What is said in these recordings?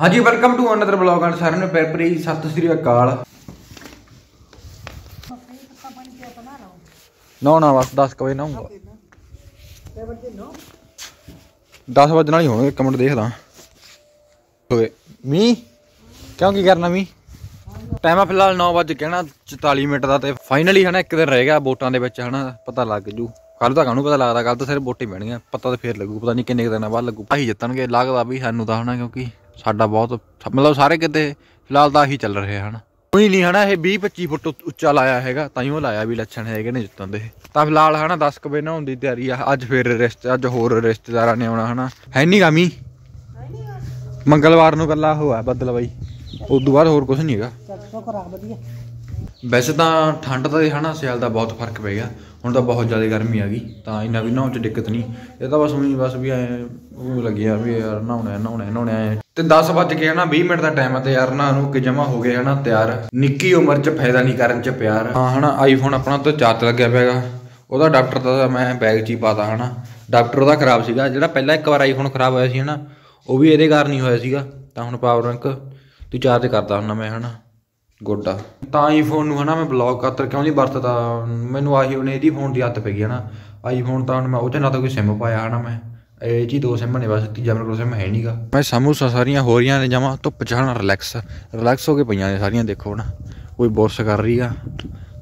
ਹਾਂਜੀ welcome to another blog and ਸਾਰਿਆਂ ਨੂੰ ਪਿਆਰ ਭਰੀ ਸਤਿ ਸ੍ਰੀ ਅਕਾਲ। ਨਾ ਨਾ ਬਸ 10 ਵਜੇ ਨਾਉਂਗਾ 10 ਵਜੇ ਨਾਲ ਹੀ ਹੋਣਗੇ ਇੱਕ ਮਿੰਟ ਦੇਖਦਾ। ਓਏ ਮੀ ਕਿਉਂ ਕੀ ਕਰਨਾ ਮੀ ਟਾਈਮ ਆ ਫਿਲਹਾਲ 9 ਵਜੇ ਕਹਿਣਾ 44 ਮਿੰਟ ਦਾ ਤੇ ਫਾਈਨਲੀ ਹਨਾ ਇੱਕ ਦਿਨ ਰਹਿ ਗਿਆ ਵੋਟਾਂ ਦੇ ਵਿੱਚ ਹਨਾ, ਪਤਾ ਲੱਗ ਜੂ। ਕੱਲ ਤਾਂ ਕਾਹਨੂੰ ਪਤਾ ਲੱਗਦਾ ਕੱਲ ਤਾਂ ਸਿਰ ਵੋਟੇ ਪੈਣਗੀਆਂ ਪਤਾ ਤਾਂ ਫੇਰ ਲੱਗੂ, ਪਤਾ ਨਹੀਂ ਕਿੰਨੇ ਕੁ ਦਿਨਾਂ ਬਾਅਦ ਲੱਗੂ। ਆਹੀ ਜਿੱਤਣਗੇ, ਲੱਗਦਾ ਵੀ ਸਾਨੂੰ ਤਾਂ ਹਨਾ ਕਿਉਂਕਿ ਸਾਡਾ ਬਹੁਤ ਮਤਲਬ ਸਾਰੇ ਕਿਤੇ ਫਿਲਹਾਲ ਤਾਂ ਆਹੀ ਚੱਲ ਰਿਹਾ ਹਨਾ। ਕੋਈ ਨਹੀਂ ਹਨਾ ਇਹ 20 25 ਫੁੱਟ ਉੱਚ- ਲਾਇਆ ਹੈਗਾ ਤਾਂ ਹੀ ਉਹ ਲਾਇਆ ਵੀ ਲੱਛਣ ਹੈਗੇ ਨੇ ਜਿੱਤਣ ਦੇ। ਤਾਂ ਫਿਲਹਾਲ ਹਨਾ 10 ਕੁ ਵਜੇ ਨਹਾਉਣ ਦੀ ਤਿਆਰੀ ਆ ਅੱਜ ਫੇਰ ਰਿਸ਼ਤੇ ਅੱਜ ਹੋਰ ਰਿਸ਼ਤੇਦਾਰਾਂ ਨੇ ਆਉਣਾ ਹਨਾ। ਹੈ ਨਹੀਂ ਗਾਮੀ? ਮੰਗਲਵਾਰ ਨੂੰ ਕੱਲਾ ਹੋਇਆ ਬੱਦਲ ਬਾਈ ਉਦੋਂ ਬਾਅਦ ਹੋਰ ਕੁਝ ਨਹੀਂ ਹੈਗਾ। ਸ਼ੁਕਰ ਆ ਵਧੀਆ। ਵੈਸੇ ਤਾਂ ਠੰਡ ਦਾ ਤੇ ਹਨਾ ਸਿਆਲ ਦਾ ਬਹੁਤ ਫ਼ਰਕ ਪੈ ਗਿਆ। ਹੁਣ ਤਾਂ ਬਹੁਤ ਜ਼ਿਆਦਾ ਗਰਮੀ ਆ ਗਈ ਤਾਂ ਇੰਨਾ ਵੀ ਨਹਾਉਣ ਚ ਦਿੱਕਤ ਨਹੀਂ। ਇਹ ਤਾਂ ਬਸ ਉਹੀ ਬਸ ਵੀ ਐ ਉਹ ਲੱਗਿਆ ਵੀ ਯਾਰ ਨਹਾਉਣਾ ਹੈ, ਨਹਾਉਣਾ ਹੈ, ਨਹਾਉਣਾ ਹੈ। ਤੇ 10 ਵੱਜ ਕੇ ਹਨਾ 20 ਮਿੰਟ ਦਾ ਟਾਈਮ ਆ ਤੇ ਯਾਰ ਨਾ ਨੂੰ ਕਿ ਜਮਾ ਹੋ ਗਏ ਹਨਾ ਤਿਆਰ। ਨਿੱਕੀ ਉਮਰ ਚ ਫਾਇਦਾ ਨਹੀਂ ਕਰਨ ਚ ਪਿਆਰ। ਹਾਂ ਹਨਾ ਆਈਫੋਨ ਆਪਣਾ ਤਾਂ ਚਾਰਜ ਲੱਗਿਆ ਪਿਆਗਾ ਉਹਦਾ ਡਾਕਟਰ ਦਾ ਮੈਂ ਬੈਗ ਚ ਹੀ ਪਾਤਾ ਹਨਾ। ਡਾਕਟਰ ਉਹਦਾ ਖਰਾਬ ਸੀਗਾ ਜਿਹੜਾ ਪਹਿਲਾਂ ਇੱਕ ਵਾਰ ਆਈਫੋਨ ਖਰਾਬ ਹੋਇਆ ਸੀ ਹਨਾ ਉਹ ਵੀ ਇਹਦੇ ਕਾਰਨ ਹੀ ਹੋਇਆ ਸੀਗਾ। ਤਾਂ ਹੁਣ ਪਾਵਰ ਬੈਂਕ ਤੂੰ ਚਾਰਜ ਕਰਦਾ ਹੁੰਦਾ ਮੈਂ ਹਨਾ। ਗੋਡਾ। ਤਾਂ ਆਈਫੋਨ ਨੂੰ ਹਨਾ ਮੈਂ ਬਲੌਕ ਕਰਤਾ ਕਿਉਂ ਨਹੀਂ ਵਰਤਦਾ? ਮੈਨੂੰ ਆਹੀ ਉਹਨੇ ਇਹਦੀ ਫੋਨ ਦੀ ਹੱਥ ਪੈ ਗਈ ਹਨਾ। ਆਈਫੋਨ ਤਾਂ ਹੁਣ ਮੈਂ ਉਹ 'ਚ ਨਾ ਤਾਂ ਕੋਈ ਸਿਮ ਪਾਇਆ ਹਨਾ ਮੈਂ। ਇਹ ਜੀ ਦੋ ਸਿਮ ਨੇ ਬਸ ਤੀਜਾ ਮੇਰੇ ਕੋਲ ਸਿਮ ਹੈ ਨਹੀਂਗਾ ਮੈਂ ਸਮੂਸਾ ਸਾਰੀਆਂ ਹੋ ਰਹੀਆਂ ਨੇ ਜਮਾ ਧੁੱਪ ਚ ਹਨਾ ਰਿਲੈਕਸ ਰਿਲੈਕਸ ਹੋ ਕੇ ਪਈਆਂ ਨੇ ਸਾਰੀਆਂ ਦੇਖੋ ਨਾ ਕੋਈ ਬੁਰਸ਼ ਕਰ ਰਹੀ ਆ।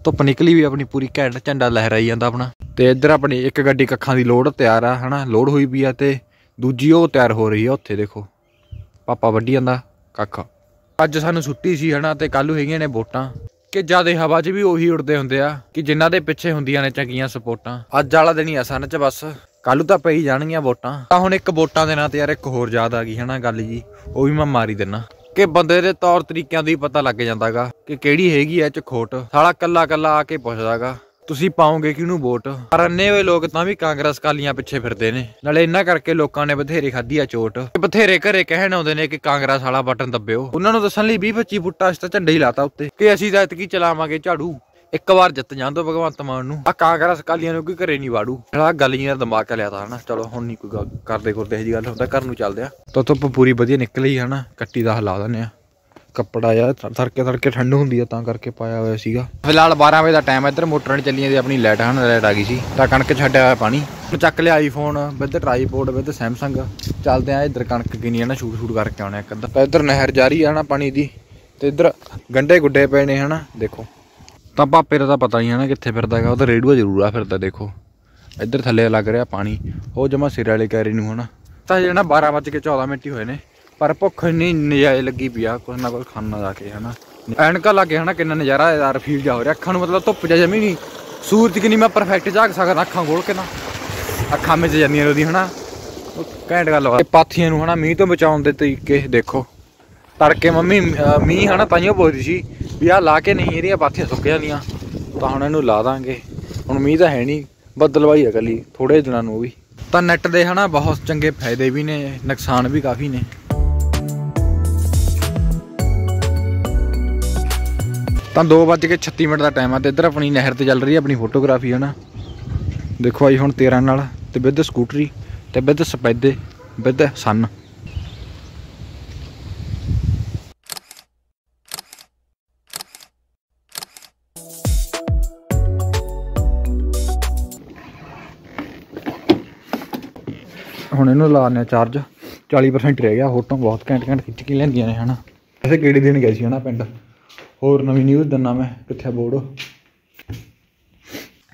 ਧੁੱਪ ਨਿਕਲੀ ਵੀ ਆਪਣੀ ਪੂਰੀ ਘੈਂਟ ਝੰਡਾ ਲਹਿਰਾਈ ਜਾਂਦਾ ਆਪਣਾ। ਤੇ ਇੱਧਰ ਆਪਣੀ ਇੱਕ ਗੱਡੀ ਕੱਖਾਂ ਦੀ ਲੋਡ ਤਿਆਰ ਆ ਹਨਾ ਲੋਡ ਹੋਈ ਵੀ ਆ ਤੇ ਦੂਜੀ ਉਹ ਤਿਆਰ ਹੋ ਰਹੀ ਆ ਉੱਥੇ ਦੇਖੋ। ਪਾਪਾ ਵੱਢੀ ਜਾਂਦਾ ਕੱਖ। ਅੱਜ ਸਾਨੂੰ ਛੁੱਟੀ ਸੀ ਹਨਾ ਤੇ ਕੱਲੂ ਹੈਗੀਆਂ ਨੇ ਵੋਟਾਂ। ਕਿ ਜਿਆਦੇ ਹਵਾ 'ਚ ਵੀ ਉਹੀ ਉੜਦੇ ਹੁੰਦੇ ਆ ਕਿ ਜਿਨ੍ਹਾਂ ਦੇ ਪਿੱਛੇ ਹੁੰਦੀਆਂ ਨੇ ਚੰਗੀਆਂ ਸਪੋਰਟਾਂ। ਅੱਜ ਵਾਲਾ ਦਿਨ ਹੀ ਆ 'ਚ ਬਸ। ਕੱਲੂ ਤਾਂ ਪਈ ਜਾਣਗੀਆਂ ਵੋਟਾਂ। ਤਾਂ ਹੁਣ ਇੱਕ ਵੋਟਾਂ ਦੇ ਨਾਂ ਤੇ ਯਾਰ ਇੱਕ ਹੋਰ ਯਾਦ ਆ ਗਈ ਹਨਾ ਗੱਲ ਜੀ। ਉਹ ਵੀ ਮੈਂ ਮਾਰੀ ਦਿੰਨਾ। ਕਿ ਬੰਦੇ ਦੇ ਤੌਰ ਤਰੀਕਿਆਂ ਦੀ ਪਤਾ ਲੱਗ ਜਾਂਦਾਗਾ ਕਿ ਕਿਹੜੀ ਹੈਗੀ ਐ ਚ ਖੋਟ। ਸਾਲਾ ਕੱਲਾ ਕੱਲਾ ਆ ਕੇ ਪੁੱਛਦਾਗਾ। ਤੁਸੀਂ ਪਾਓਗੇ ਕਿਹਨੂੰ ਵੋਟ? ਪਰ ਅੰਨੇ ਹੋਏ ਲੋਕ ਤਾਂ ਵੀ ਕਾਂਗਰਸ ਕਾਲੀਆਂ ਪਿੱਛੇ ਫਿਰਦੇ ਨੇ। ਨਾਲੇ ਇੰਨਾ ਕਰਕੇ ਲੋਕਾਂ ਨੇ ਬਥੇਰੇ ਖਾਧੀ ਆ ਚੋਟ। ਬਥੇਰੇ ਘਰੇ ਕਹਿਣ ਆਉਂਦੇ ਨੇ ਕਿ ਕਾਂਗਰਸ ਵਾਲਾ ਬਟਨ ਦੱਬਿਓ। ਉਹਨਾਂ ਨੂੰ ਦੱਸਣ ਲਈ 20 25 ਫੁੱਟਾ ਇਸ ਤਾਂ ਝੰਡਾ ਹੀ ਲਾਤਾ ਉੱਤੇ। ਕਿ ਅਸੀਂ ਤਾਂ ਇਤਕੀ ਚਲਾਵਾਂਗੇ ਝਾੜੂ। ਇੱਕ ਵਾਰ ਜਿੱਤ ਜਾਂਦੋ ਭਗਵੰਤ ਮਾਨ ਨੂੰ। ਆ ਕਾਂਗਰਸ ਕਾਲੀਆਂ ਨੂੰ ਕੋਈ ਘਰੇ ਨਹੀਂ ਵਾੜੂ। ਜਿਹੜਾ ਗੱਲ ਦਾ ਦਿਮਾਗ ਲਿਆ ਤਾ ਹਨਾ। ਚਲੋ, ਹੁਣ ਨਹੀਂ ਕੋਈ ਗੱਲ ਕਰਦੇ ਕਰਦੇ ਇਹ ਜੀ ਗੱਲ ਹੁੰਦਾ। ਘਰ ਨੂੰ ਚੱਲਦੇ ਆ। ਤਾਂ ਧੁੱਪ ਪੂਰੀ ਵਧੀਆ ਨਿਕਲੀ ਹਨਾ। ਕੱਟੀ ਦਾ ਹਲਾ ਦਿੰਦੇ ਆ। ਕੱਪੜਾ ਯਾਰ ਤੜਕੇ ਤੜਕੇ ਠੰਡ ਹੁੰਦੀ ਆ, ਤਾਂ ਕਰਕੇ ਪਾਇਆ ਹੋਇਆ ਸੀਗਾ। ਫਿਲਹਾਲ 12 ਵਜੇ ਦਾ ਟਾਈਮ ਇੱਧਰ ਮੋਟਰਾਂ ਨਹੀਂ ਚੱਲੀਆਂ ਤੇ ਆਪਣੀ ਲਾਈਟ ਹਨ ਲਾਈਟ ਆ ਗਈ ਸੀ। ਤਾਂ ਕਣਕ ਛੱਡਿਆ ਹੋਇਆ ਪਾਣੀ। ਹੁਣ ਚੱਕ ਲਿਆ iPhone with tripod with Samsung ਚੱਲਦੇ ਆ ਇੱਧਰ ਕਣਕ ਕਿੰਨੀ ਹੈ ਨਾ ਸ਼ੂਟ ਸ਼ੂਟ ਕਰਕੇ ਆਉਣੇ ਇੱਕ ਅੱਧਾ। ਤਾਂ ਇੱਧਰ ਨਹਿਰ ਜਾਰੀ ਆ ਨਾ ਪਾਣੀ ਦੀ, ਤੇ ਇੱਧਰ ਗੰਡੇ ਗੁੱਡੇ ਪਏ ਨੇ, ਹਨਾ, ਦੇਖੋ। ਤਾਂ ਪਾਪੇ ਦਾ ਤਾਂ ਪਤਾ ਨਹੀਂ ਹਨਾ ਕਿੱਥੇ ਫਿਰਦਾ ਹੈਗਾ, ਉਹ ਤਾਂ ਰੇਡੂਆ ਜ਼ਰੂਰ ਆ ਫਿਰਦਾ, ਦੇਖੋ। ਇੱਧਰ ਥੱਲੇ ਲੱਗ ਰਿਹਾ ਪਾਣੀ, ਉਹ ਜਮਾ ਸਿਰ ਵਾਲੇ ਕੈਰੀ ਨੂੰ, ਹਨਾ। ਤਾਂ ਜਿਹੜਾ 12 ਵੱਜ ਕੇ 14 ਮਿੰਟ ਹੀ ਹੋਏ ਨੇ। ਪਰ ਭੁੱਖ ਇੰਨੀ ਨਜਾਇਜ਼ ਲੱਗੀ ਪਿਆ ਕੁਛ ਨਾ ਕੁਛ ਖਾਣਾ ਜਾ ਕੇ ਹਨਾ। ਐਨਕਾਂ ਲੱਗੇ ਹਨਾ, ਕਿੰਨਾ ਨਜ਼ਾਰਾ ਯਾਰ ਫੀਲ ਜਾ ਹੋ ਰਿਹਾ। ਅੱਖਾਂ ਨੂੰ ਮਤਲਬ ਧੁੱਪ ਜਾ ਜਮੀ ਨਹੀਂ। ਸੂਰਜ ਕਿੰਨੀ ਮੈਂ ਪਰਫੈਕਟ ਝਾਕ ਸਕਦਾ, ਅੱਖਾਂ ਖੋਲ ਕੇ ਨਾ। ਅੱਖਾਂ ਵਿੱਚ ਜਾਂਦੀਆਂ ਉਹਦੀ ਹਨਾ। ਘੈਂਟ ਗੱਲ ਵਾ ਪਾਥੀਆਂ ਨੂੰ, ਹਨਾ, ਮੀਂਹ ਤੋਂ ਬਚਾਉਣ ਦੇ ਤਰੀਕੇ ਦੇਖੋ। ਤੜਕੇ ਮੰਮੀ, ਅਹ, ਮੀਂਹ, ਹਨਾ ਤਾਈਓ ਬੋਲਦੀ ਸੀ ਵੀ ਆਹ ਲਾ ਕੇ ਨਹੀਂ, ਇਹਦੀਆਂ ਪਾਥੀਆਂ ਸੁੱਕ ਜਾਂਦੀਆਂ ਤਾਂ ਹੁਣ ਇਹਨੂੰ ਲਾ ਦਾਂਗੇ। ਹੁਣ ਮੀਂਹ ਤਾਂ ਹੈ ਨਹੀਂ ਬੱਦਲਵਾਈ ਹੈ ਕੱਲੀ ਥੋੜੇ ਦਿਨਾਂ ਨੂੰ ਵੀ। ਤਾਂ ਨੈਟ ਦੇ, ਹਨਾ, ਬਹੁਤ ਚੰਗੇ ਫਾਇਦੇ ਵੀ ਨੇ, ਨੁਕਸਾਨ ਵੀ ਕਾਫੀ ਨੇ। ਤਾਂ 2:36 ਮਿੰਟ ਦਾ ਟਾਈਮ ਆ ਤੇ ਇੱਧਰ ਆਪਣੀ ਨਹਿਰ ਤੇ ਚੱਲ ਰਹੀ ਹੈ ਆਪਣੀ ਫੋਟੋਗ੍ਰਾਫੀ ਹਨਾ। ਦੇਖੋ ਆਈ ਹੁਣ 13 ਨਾਲ ਤੇ ਵਿਦ ਸਕੂਟਰੀ ਤੇ ਵਿਦ ਸਪੈਦੇ, ਵਿਦ ਸਨ ਹੁਣ ਇਹਨੂੰ ਲਾਣੇ ਆ ਚਾਰਜ 40% ਰਹਿ ਗਿਆ ਫੋਟੋ ਬਹੁਤ ਘੈਂਟ ਘੈਂਟ ਖਿੱਚ ਕੇ ਲੈਂਦੀਆਂ ਨੇ ਹਨਾ। ਵੈਸੇ ਕਿਹੜੇ ਦਿਨ ਗਏ ਸੀ ਹਨਾ ਪਿੰਡ? ਹੋਰ ਨਵੀਂ ਨਿਊਜ਼ ਦਿਨਾ ਮੈਂ, ਕਿੱਥੇ ਬੋਰਡ?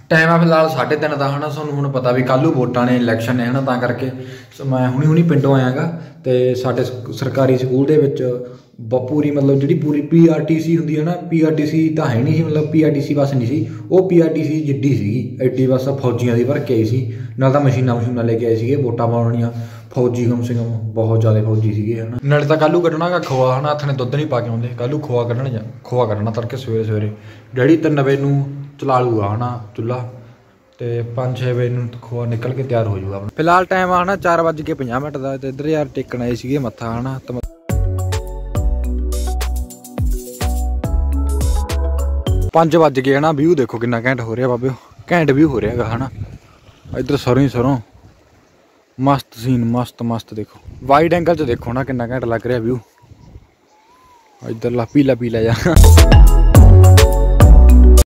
ਟਾਈਮ ਆ ਫਿਲਹਾਲ 3:30 ਦਾ ਹਨਾ ਤੁਹਾਨੂੰ ਹੁਣ ਪਤਾ ਵੀ ਕੱਲ੍ਹ ਵੋਟਾਂ ਨੇ ਇਲੈਕਸ਼ਨ ਨੇ ਹਨਾ, ਤਾਂ ਕਰਕੇ ਸੋ ਮੈਂ ਹੁਣੀ ਹੁਣੀ ਪਿੰਡੋਂ ਆਇਆਗਾ ਤੇ ਸਾਡੇ ਸਰਕਾਰੀ ਸਕੂਲ ਦੇ ਵਿੱਚ ਬ- ਪੂਰੀ ਮਤਲਬ ਜਿਹੜੀ ਪੂਰੀ ਪੀਆਰਟੀਸੀ ਹੁੰਦੀ ਹੈ ਨਾ ਪੀਆਰਟੀਸੀ ਤਾਂ ਹੈ ਨਹੀਂ ਸੀ, ਮਤਲਬ ਪੀਆਰਟੀਸੀ ਬੱਸ ਨਹੀਂ ਸੀ, ਉਹ ਪੀਆਰਟੀਸੀ ਜਿੱਡੀ ਸੀਗੀ, ਐਡੀ ਬੱਸ ਫੌਜੀਆਂ ਦੀ ਭਰ ਕੇ ਆਈ ਸੀ, ਨਾਲ ਤਾਂ ਮਸ਼ੀਨਾਂ ਮਸ਼ੀਨਾਂ ਲੈ ਕੇ ਆਏ ਸੀਗੇ, ਵੋਟਾਂ ਪਾਉਣੀਆਂ ਫੌਜੀ ਕਮ ਸੇ ਕਮ ਬਹੁਤ ਜ਼ਿਆਦਾ ਫੌਜੀ ਸੀਗੇ, ਹਨਾ। ਨਾਲੇ ਤਾਂ ਕੱਲੂ ਕੱਢਣਾਗਾ ਖੋਆ ਹਨਾ ਹੱਥ ਨੇ ਦੁੱਧ ਨਹੀਂ ਪਾ ਕੇ ਆਉਂਦੇ। ਕੱਲੂ ਖੋਆ ਕੱਢਣ ਜਾ, ਖੋਆ ਕੱਢਣਾ ਤੜਕੇ ਸਵੇਰੇ ਸਵੇਰੇ। ਡੈਡੀ ਤਿੰਨ ਵਜੇ ਨੂੰ ਚਲਾ ਲੂਗਾ, ਹਨਾ ਚੁੱਲਾ ਤੇ 5-6 ਵਜੇ ਨੂੰ ਖੋਆ ਨਿਕਲ ਕੇ ਤਿਆਰ ਹੋ ਜਾਊਗਾ ਆਪਣਾ। ਫਿਲਹਾਲ ਟਾਈਮ ਆ, ਹਨਾ 4:50 ਮਿੰਟ ਦਾ, ਤੇ ਇੱਧਰ ਯਾਰ ਟੇਕਣ ਆਏ ਸੀਗੇ ਮੱਥਾ, ਹਨਾ, ਤੇ ਪੰਜ ਵੱਜ ਗਏ, ਹਨਾ ਵਿਊ ਦੇਖੋ ਕਿੰਨਾ ਘੈਂਟ ਹੋ ਰਿਹਾ ਬਾਬਿਓ ਘੈਂਟ ਵਿਊ ਹੋ ਰਿਹਾ ਹੈਗਾ ਹਨਾ। ਇੱਧਰ ਸਰੋਂ ਹੀ ਸਰੋਂ। ਮਸਤ ਸੀਨ ਮਸਤ ਮਸਤ ਦੇਖੋ। ਵਾਈਡ ਐਂਗਲ 'ਚ ਦੇਖੋ ਨਾ ਕਿੰਨਾ ਘੈਂਟ ਲੱਗ ਰਿਹਾ ਵਿਊ ਇਧਰਲਾ ਪੀਲਾ ਪੀਲਾ ਜਾ